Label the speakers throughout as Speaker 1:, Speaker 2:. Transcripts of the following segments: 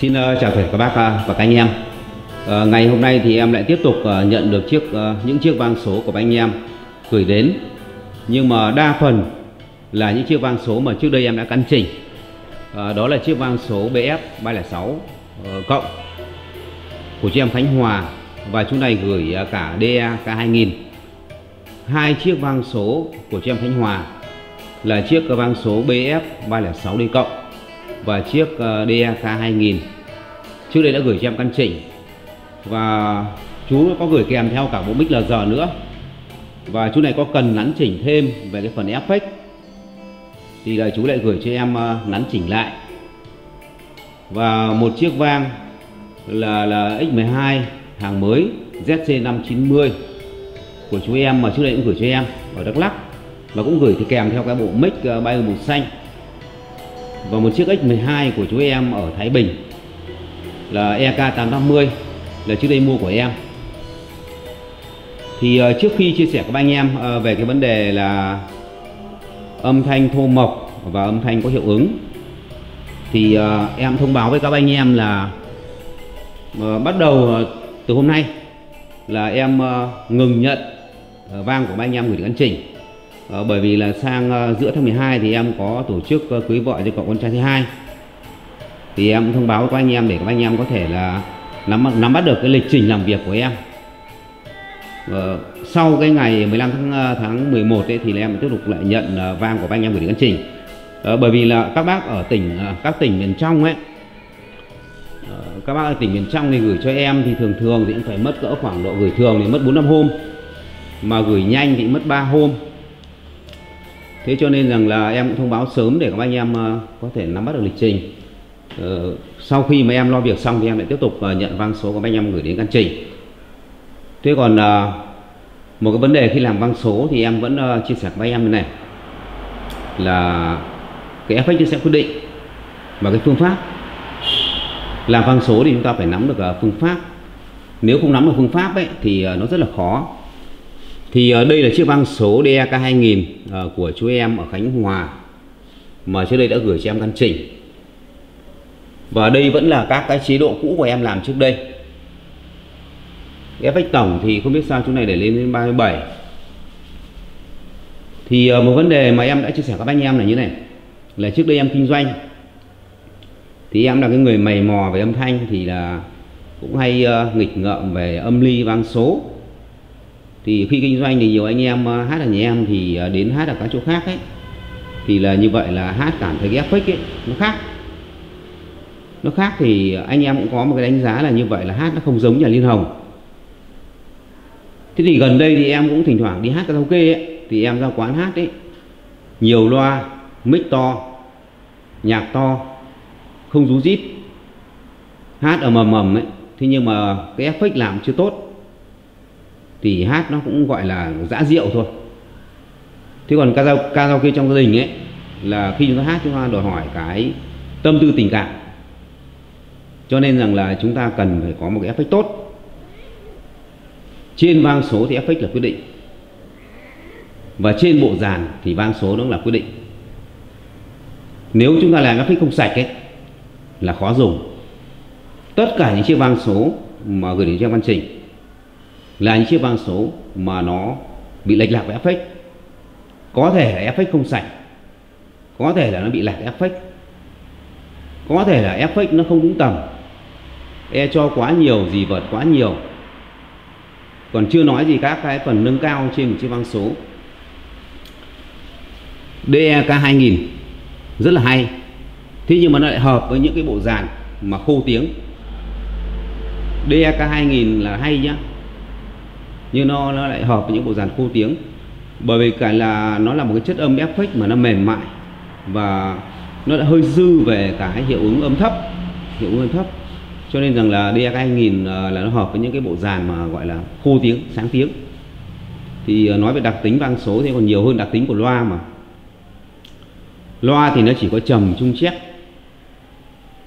Speaker 1: Xin ờ, chào thể các bác ờ, và các anh em. Ờ, ngày hôm nay thì em lại tiếp tục nhận được chiếc những chiếc vang số của anh em gửi đến. Nhưng mà đa phần là những chiếc vang số mà trước đây em đã căn chỉnh. Đó là chiếc vang số BF 306 uh, cộng của chị em Khánh Hòa và chú này gửi cả DAK2000 Hai chiếc vang số của chị em Khánh Hòa là chiếc vang số BF 306D cộng và chiếc ờ, DAK 2000 trước đây đã gửi cho em căn chỉnh và chú có gửi kèm theo cả bộ mic LG nữa. Và chú này có cần nắn chỉnh thêm về cái phần effect thì là chú lại gửi cho em ờ, nắn chỉnh lại. Và một chiếc vang là là X12 hàng mới ZC590 của chú em mà chú đây cũng gửi cho em ở Đắk Lắk. Và cũng gửi thì kèm theo cái bộ mic ờ, bay màu xanh và một chiếc X12 của chú em ở Thái Bình là EK850 là trước đây mua của em. Thì uh, trước khi chia sẻ các anh em uh, về cái vấn đề là âm thanh thô mộc và âm thanh có hiệu ứng thì uh, em thông báo với các anh em là uh, bắt đầu uh, từ hôm nay là em uh, ngừng nhận uh, vang của anh em gửi đến chỉnh Ờ, bởi vì là sang ờ, giữa tháng 12 thì em có tổ chức ờ, cưới vợ cho cậu con trai thứ hai. Thì em thông báo với các anh em để các anh em có thể là nắm nắm bắt được cái lịch trình làm việc của em. Uh, sau cái ngày 15 tháng tháng 11 ấy, thì là em tiếp tục lại nhận uh, vang của anh em gửi đến trình. Bởi vì là các bác ở tỉnh các tỉnh miền trong ấy các bác ở tỉnh miền trong thì gửi cho em thì thường thường thì cũng phải mất cỡ khoảng độ gửi thường thì mất 4 năm hôm. Mà gửi nhanh thì mất 3 hôm thế cho nên rằng là em cũng thông báo sớm để các anh em ờ, có thể nắm bắt được lịch trình. Ờ, sau khi mà em lo việc xong thì em lại tiếp tục ờ, nhận vang số của các anh em gửi đến căn chỉnh. Thế còn một cái vấn đề khi làm vang số thì em vẫn chia sẻ với anh em này. Là cái effect sẽ quyết định và cái phương pháp làm vang số thì chúng ta phải nắm được phương pháp. Nếu không nắm được phương pháp ấy thì nó rất là khó thì uh, đây là chiếc vang số DAK 2000 uh, của chú em ở Khánh Hòa mà trước đây đã gửi cho em căn chỉnh. Và đây vẫn là các cái chế độ cũ của em làm trước đây. Cái vách tổng thì không biết sao chú này để lên đến 37 thì uh, một vấn đề mà em đã chia sẻ các anh em là như này. Là trước đây em kinh doanh thì em là cái người mày mò về âm thanh thì là cũng hay uh, nghịch ngợm về âm ly vang số thì khi kinh doanh thì nhiều anh em ờ, hát ở nhà em thì ờ, đến hát ở các chỗ khác ấy. Thì là như vậy là hát cảm thấy cái effect ấy, nó khác. Nó khác thì anh em cũng có một cái đánh giá là như vậy là hát nó không giống nhà liên hồng. Thế thì gần đây thì em cũng thỉnh thoảng đi hát karaoke ấy, thì em ra quán hát ấy. Nhiều loa, mic to, nhạc to, không rú rít. Hát ở mầm mầm ấy. Thế nhưng mà cái effect làm chưa tốt thì hát nó cũng gọi là dã rượu thôi. Thế còn karaoke trong gia đình ấy, là khi chúng ta hát chúng ta đòi hỏi cái tâm tư tình cảm. Cho nên rằng là chúng ta cần phải có một cái effect tốt. Trên vang số thì effect là quyết định. Và trên bộ dàn thì vang số nó là quyết định. Nếu chúng ta làm effect không sạch ấy, là khó dùng. Tất cả những chiếc vang số mà gửi đến cho văn trình là những chiếc vang số mà nó bị lệch lạc về effect có thể là effect không sạch, có thể là nó bị lạc effect có thể là effect nó không đúng tầm e cho quá nhiều gì vật quá nhiều. Còn chưa nói gì các cái phần nâng cao trên một chiếc vang số. DEK 2000 rất là hay. Thế nhưng mà nó lại hợp với những cái bộ dàn mà khô tiếng. DEK 2000 là hay nhá nhưng nó, nó lại hợp với những bộ dàn khô tiếng. Bởi vì cả là nó là một cái chất âm effect mà nó mềm mại và nó đã hơi dư về cái hiệu ứng âm thấp hiệu ứng âm thấp. Cho nên rằng là DAK 2000 ờ, là nó hợp với những cái bộ dàn mà gọi là khô tiếng sáng tiếng. Thì ờ, nói về đặc tính vang số thì còn nhiều hơn đặc tính của loa mà. Loa thì nó chỉ có trầm trung chép.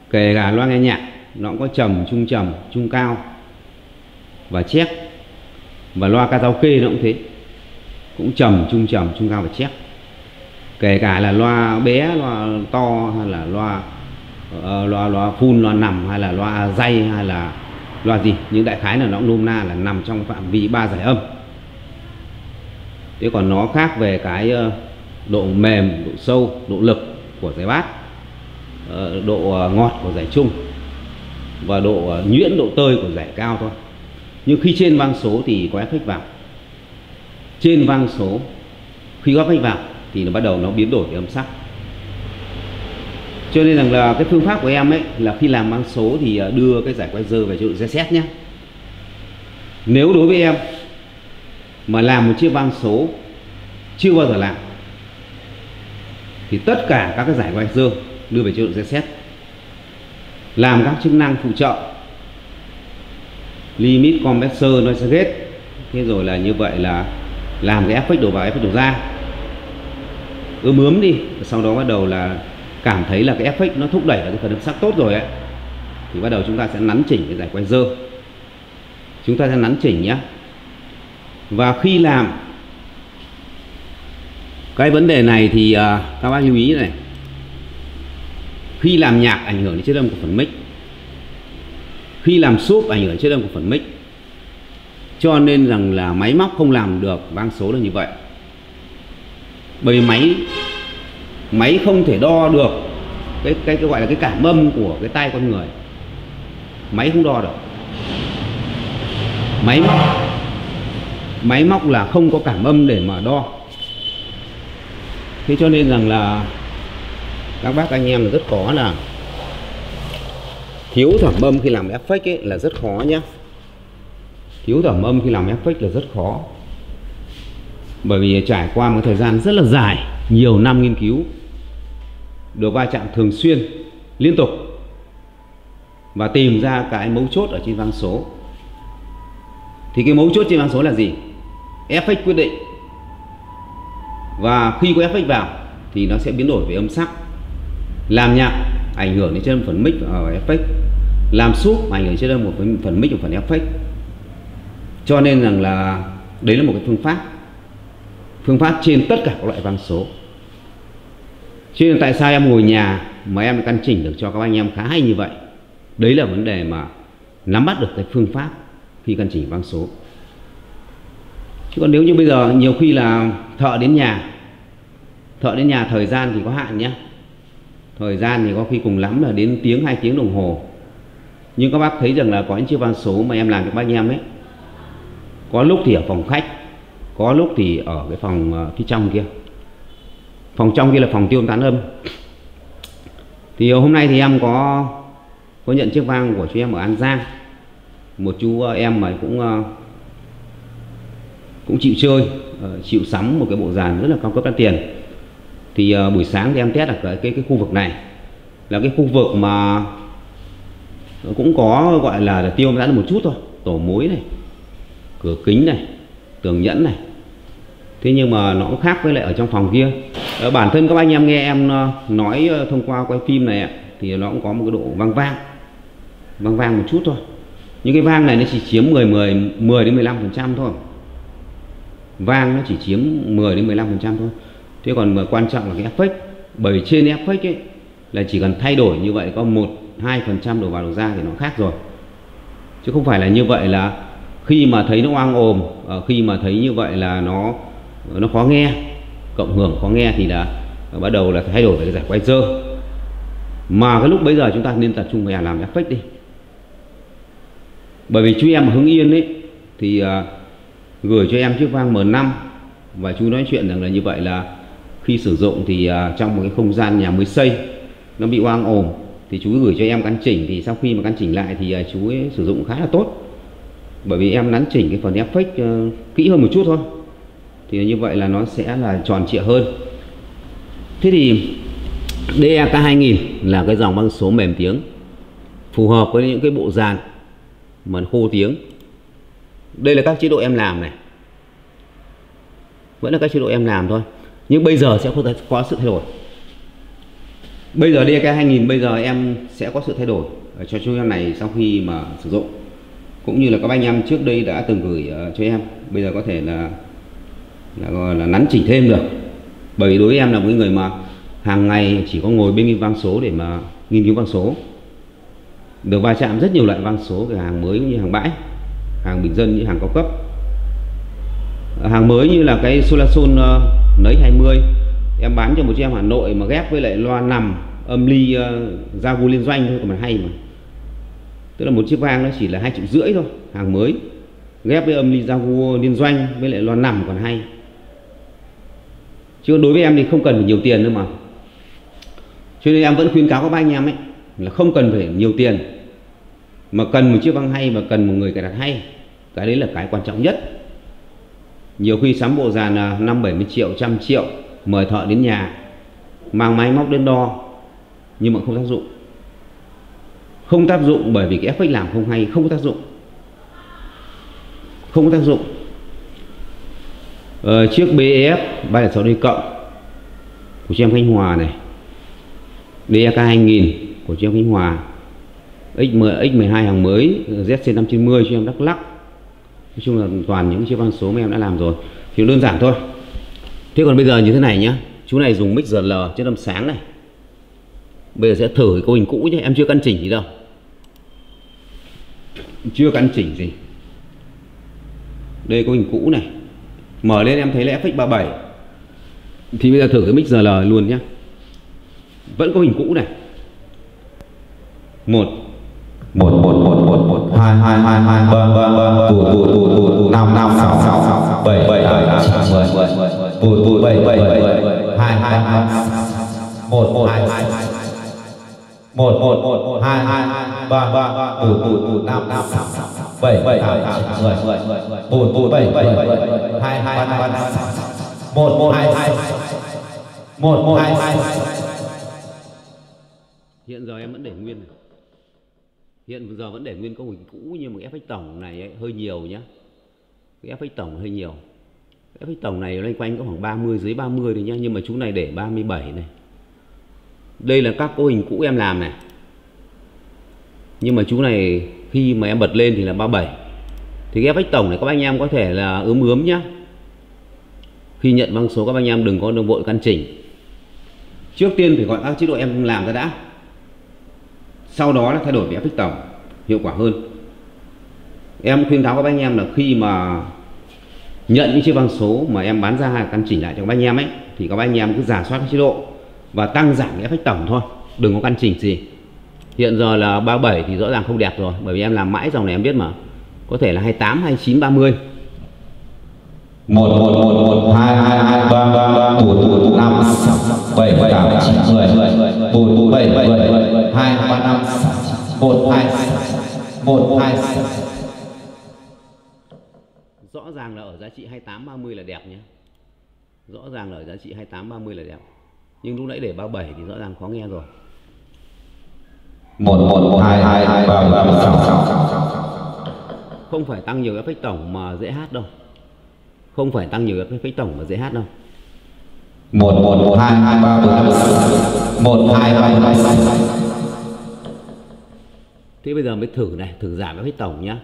Speaker 1: Kể cả loa nghe nhạc nó cũng có trầm trung trầm trung cao và chép và loa karaoke nó cũng thế. Cũng trầm trung trầm trung cao và chép. Kể cả là loa bé loa to hay là loa uh, loa loa phun loa nằm hay là loa dây hay là loa gì. Những đại khái là nó nôm na là nằm trong phạm vi ba giải âm. Thế còn nó khác về cái uh, độ mềm độ sâu độ lực của giải bát uh, độ uh, ngọt của giải trung và độ uh, nhuyễn độ tơi của giải cao thôi nhưng khi trên vang số thì có fx vào. Trên vang số, khi có fx vào thì nó bắt đầu nó biến đổi âm sắc. Cho nên rằng là cái phương pháp của em ấy là khi làm vang số thì à, đưa cái giải quay dơ về chế độ reset nhé. Nếu đối với em mà làm một chiếc vang số chưa bao giờ làm, thì tất cả các cái giải quay dơ đưa về chế độ reset làm các chức năng phụ trợ limit compressor nó sẽ thế rồi là như vậy là làm cái effect đổ vào effect đổ ra. Ướm ướm đi sau đó bắt đầu là cảm thấy là cái effect nó thúc đẩy cái phần âm sắc tốt rồi ấy thì bắt đầu chúng ta sẽ nắn chỉnh cái giải quay dơ. Chúng ta sẽ nắn chỉnh nhé và khi làm cái vấn đề này thì uh, các bác lưu ý này. Khi làm nhạc ảnh hưởng đến chất âm của phần mic khi làm súp ảnh hưởng chất âm của phần mic cho nên rằng là máy móc không làm được vang số là như vậy. Bởi vì máy máy không thể đo được cái cái, cái gọi là cái cảm âm của cái tay con người. Máy không đo được. Máy móc máy móc là không có cảm âm để mà đo. Thế cho nên rằng là các bác anh em là rất khó là thiếu thẩm âm khi làm effect ấy là rất khó nhé thiếu thẩm âm khi làm effect là rất khó. Bởi vì trải qua một thời gian rất là dài, nhiều năm nghiên cứu, được va chạm thường xuyên, liên tục, và tìm ra cái mấu chốt ở trên vang số. Thì cái mấu chốt trên vang số là gì? Effect quyết định. Và khi có effect vào, thì nó sẽ biến đổi về âm sắc, làm nhạc, ảnh hưởng đến trên phần mic và effect làm súp ảnh hưởng trên một phần mic, một phần effect cho nên rằng là đấy là một cái phương pháp. Phương pháp trên tất cả các loại vang số. Cho nên tại sao em ngồi nhà mà em căn chỉnh được cho các anh em khá hay như vậy? Đấy là vấn đề mà nắm bắt được cái phương pháp khi căn chỉnh vang số. Chứ còn nếu như bây giờ nhiều khi là thợ đến nhà, thợ đến nhà thời gian thì có hạn nhé thời gian thì có khi cùng lắm là đến tiếng, hai tiếng đồng hồ nhưng các bác thấy rằng là có những chiếc van số mà em làm cho bác anh em ấy? Có lúc thì ở phòng khách có lúc thì ở cái phòng ờ, phía trong kia. Phòng trong kia là phòng tiêu tán âm. Thì hôm nay thì em có có nhận chiếc vang của chú em ở An Giang. Một chú ờ, em mà cũng ờ, cũng chịu chơi chịu sắm một cái bộ dàn rất là cao cấp đắt tiền. Thì buổi sáng thì em test ở cái, cái cái khu vực này. Là cái khu vực mà cũng có gọi là, là tiêu giãn một chút thôi. Tổ mối này cửa kính này tường nhẫn này. Thế nhưng mà nó cũng khác với lại ở trong phòng kia. Ờ, bản thân các anh em nghe em ờ, nói ờ, thông qua quay phim này thì nó cũng có một cái độ vang vang. Vang vang một chút thôi. Những cái vang này nó chỉ chiếm 10 10 10 đến 15 phần trăm thôi. Vang nó chỉ chiếm 10 đến 15 phần trăm thôi. Thế còn mà quan trọng là cái effect bởi trên effect ấy là chỉ cần thay đổi như vậy có một hai phần trăm vào đầu ra thì nó khác rồi. Chứ không phải là như vậy là khi mà thấy nó oang ồm ờ, khi mà thấy như vậy là nó nó khó nghe cộng hưởng khó nghe thì là bắt đầu là thay đổi về giải quay dơ mà cái lúc bây giờ chúng ta nên tập trung vào làm effect đi. Bởi vì chú em ở Hưng Yên ấy thì uh, gửi cho em chiếc vang M5 và chú nói chuyện rằng là như vậy là khi sử dụng thì uh, trong một cái không gian nhà mới xây nó bị oang ồm thì chú gửi cho em căn chỉnh thì sau khi mà căn chỉnh lại thì à, chú ấy sử dụng khá là tốt. Bởi vì em nắn chỉnh cái phần effect ờ, kỹ hơn một chút thôi. Thì như vậy là nó sẽ là tròn trịa hơn. Thế thì DEK 2000 là cái dòng băng số mềm tiếng phù hợp với những cái bộ dàn mà khô tiếng. Đây là các chế độ em làm này. Vẫn là các chế độ em làm thôi. Nhưng bây giờ sẽ có, có sự thay đổi bây giờ DK 2000 bây giờ em sẽ có sự thay đổi ờ, cho chú em này sau khi mà sử dụng. Cũng như là các anh em trước đây đã từng gửi ờ, cho em. Bây giờ có thể là là, là nắn chỉnh thêm được. Bởi vì đối với em là một người mà hàng ngày chỉ có ngồi bên vang số để mà nghiên cứu vang số. Được va chạm rất nhiều loại vang số về hàng mới cũng như hàng bãi hàng bình dân như hàng cao cấp. Ờ, hàng mới như là cái Solasun NX20 em bán cho một chị em Hà Nội mà ghép với lại loa nằm âm ly uh, gia liên doanh thôi còn mà hay mà. Tức là một chiếc vang nó chỉ là hai triệu rưỡi thôi hàng mới. Ghép với âm ly ra vô liên doanh với lại loa nằm còn hay. Chứ đối với em thì không cần phải nhiều tiền nữa mà. Cho nên em vẫn khuyến cáo các anh em ấy là không cần phải nhiều tiền. Mà cần một chiếc vang hay và cần một người cài đặt hay cái đấy là cái quan trọng nhất. Nhiều khi sắm bộ dàn là năm bảy mươi triệu trăm triệu mời thợ đến nhà mang máy móc đến đo nhưng mà không tác dụng. Không tác dụng bởi vì cái FX làm không hay không có tác dụng. Không có tác dụng. Ờ, chiếc BF 306 d cộng của chị em Khánh Hòa này. DK 2000 của chị em Khánh Hòa. X10 X12 hàng mới ZC590 cho em Đắk Lắk. Nói chung là toàn những chiếc van số mà em đã làm rồi. Thì đơn giản thôi thế còn bây giờ như thế này nhá. Chú này dùng mic GL chất âm sáng này. Bây giờ sẽ thử cái cấu hình cũ nhé. Em chưa căn chỉnh gì đâu. Chưa căn chỉnh gì. Đây cấu hình cũ này. Mở lên em thấy là FX37 thì bây giờ thử cái mic GL luôn nhé vẫn có hình cũ này. Một.
Speaker 2: Một một một một một hai hai hai hai ba ba ba bốn, bốn, bốn, bốn, năm năm sáu sáu bảy bảy bảy chín mười tụt tụt bảy bảy bảy hai hai hai một một hai hai một một một hai hai ba ba tụt tụt tụt năm năm bảy bảy chín mười tụt tụt bảy bảy hai hai hai một một hai hai một một hai hai
Speaker 1: hiện giờ em vẫn để nguyên này. Hiện giờ vẫn để nguyên công hình cũ nhưng mà ép tổng này ấy, hơi nhiều nhá cái FX tổng hơi nhiều. Cái phích tổng này loanh quanh có khoảng 30 dưới 30 thôi nhá, nhưng mà chú này để 37 này. Đây là các cấu hình cũ em làm này. Nhưng mà chú này khi mà em bật lên thì là 37 thì cái FX tổng này các anh em có thể là ướm ướm nhá. Khi nhận băng số các anh em đừng có đồng vội căn chỉnh. Trước tiên phải gọi các chế độ em làm ra đã. Sau đó là thay đổi về FX tổng, hiệu quả hơn em khuyên cáo các anh em là khi mà nhận những chiếc băng số mà em bán ra căn chỉnh lại cho các anh em ấy thì các anh em cứ giả soát các chế độ và tăng giảm cái phách tổng thôi đừng có căn chỉnh gì hiện giờ là 37 thì rõ ràng không đẹp rồi bởi vì em làm mãi dòng này em biết mà có thể là 28 29 30
Speaker 2: một một một một hai hai hai ba ba ba bốn tụt năm bảy bảy tám chín mười bốn bốn bảy bảy hai ba năm một hai một hai
Speaker 1: rõ ràng là ở giá trị 28 30 là đẹp nhé. Rõ ràng là ở giá trị 28 30 là đẹp. Nhưng lúc nãy để 37 thì rõ ràng khó nghe rồi.
Speaker 2: Một một hai hai hai ba ba
Speaker 1: không phải tăng nhiều effect tổng mà dễ hát đâu. Không phải tăng nhiều effect tổng mà dễ hát đâu.
Speaker 2: Một một một hai hai ba bốn một hai năm sáu.
Speaker 1: Thế bây giờ mới thử này thử giảm effect tổng nhá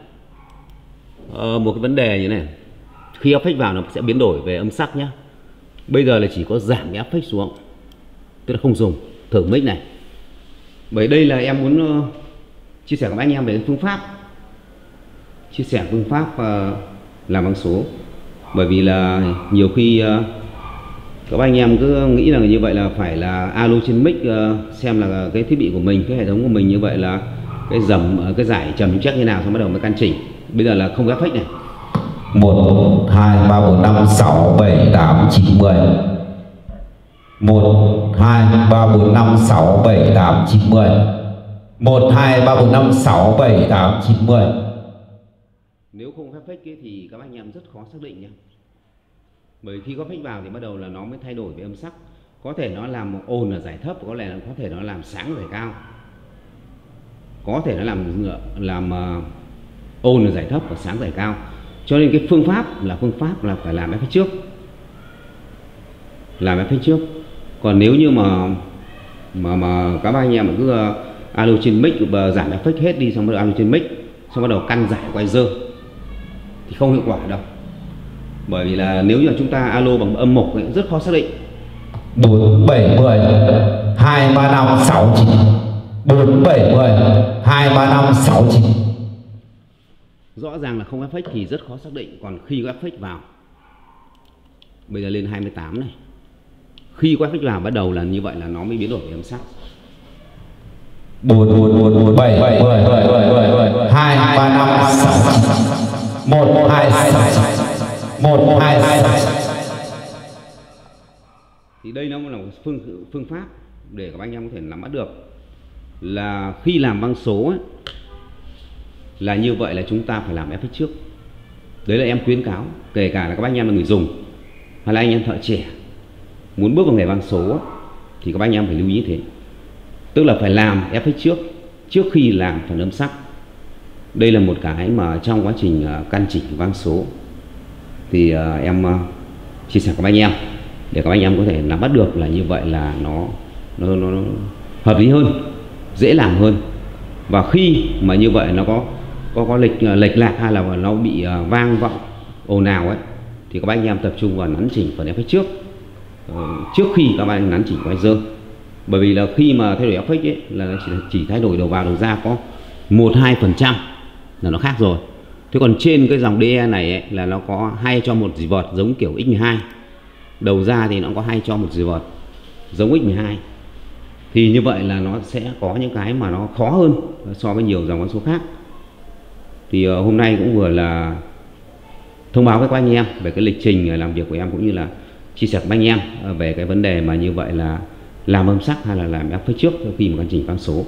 Speaker 1: Ờ, một cái vấn đề như này. Khi áp phích vào nó sẽ biến đổi về âm sắc nhá. Bây giờ là chỉ có giảm cái áp phích xuống tức là không dùng thử mic này. Bởi đây là em muốn uh, chia sẻ với anh em về phương pháp chia sẻ phương pháp uh, làm bằng số. Bởi vì là nhiều khi uh, các anh em cứ nghĩ là như vậy là phải là alo trên mic uh, xem là cái thiết bị của mình cái hệ thống của mình như vậy là cái dầm cái giải trầm chắc như nào xong bắt đầu mới căn chỉnh bây giờ là không có fake này.
Speaker 2: Một hai ba bốn năm sáu bảy tám chín mười. Một hai ba bốn năm sáu bảy tám chín mười. Một hai ba bốn năm sáu bảy tám chín mười.
Speaker 1: Nếu không có fake ấy, thì các anh em rất khó xác định nhé bởi khi có fake vào thì bắt đầu là nó mới thay đổi về âm sắc. Có thể nó làm ồn ở giải thấp có lẽ là có thể nó làm sáng ở giải cao. Có thể nó làm làm ôn là giải thấp và sáng giải cao. Cho nên cái phương pháp là phương pháp là phải làm effect trước. Làm effect trước. Còn nếu như mà mà mà các anh em mà cứ ờ, uh, alo trên mic và giảm effect hết đi xong bắt đầu alo trên mic xong bắt đầu căn giải quay dơ thì không hiệu quả đâu. Bởi vì là nếu như chúng ta alo bằng âm mục ấy, rất khó xác định.
Speaker 2: Bốn bảy mười hai ba năm sáu chín. Bốn bảy mười hai ba năm sáu chín
Speaker 1: rõ ràng là không ép phách thì rất khó xác định còn khi có ép phách vào bây giờ lên 28 này. Khi có ép phách vào bắt đầu là như vậy là nó mới biến đổi về âm sắc.
Speaker 2: Bốn bốn bốn bốn bảy mười mười hai ba năm sáu một hai sáu một hai sáu
Speaker 1: thì đây nó là một phương phương pháp để các anh em có thể nắm bắt được là khi làm băng số ấy, là như vậy là chúng ta phải làm FX trước. Đấy là em khuyến cáo kể cả là các anh em là người dùng hay là anh em thợ trẻ. Muốn bước vào nghề văn số thì các anh em phải lưu ý thế. Tức là phải làm FX trước trước khi làm phần âm sắc đây là một cái mà trong quá trình à, căn chỉnh vang số thì à, em à, chia sẻ với các anh em để các anh em có thể nắm bắt được là như vậy là nó nó, nó, nó hợp lý hơn dễ làm hơn. Và khi mà như vậy nó có có có lệch ờ, lệch lạc hay là nó bị ờ, vang vọng ồn ào ấy thì các anh em tập trung vào nắn chỉnh phần effect trước. Ờ, trước khi các bạn nắn chỉnh quay dơ bởi vì là khi mà thay đổi effect ấy là nó chỉ, chỉ thay đổi đầu vào đầu ra có một hai phần trăm là nó khác rồi. Thế còn trên cái dòng DE này ấy, là nó có hai cho một dì vọt giống kiểu X12 đầu ra thì nó có hai cho một dì vọt giống X12 thì như vậy là nó sẽ có những cái mà nó khó hơn so với nhiều dòng con số khác thì uh, hôm nay cũng vừa là thông báo với các anh em về cái lịch trình ờ, làm việc của em cũng như là chia sẻ với anh em ờ, về cái vấn đề mà như vậy là làm âm sắc hay là làm ép phía trước khi mà căn chỉnh phán số.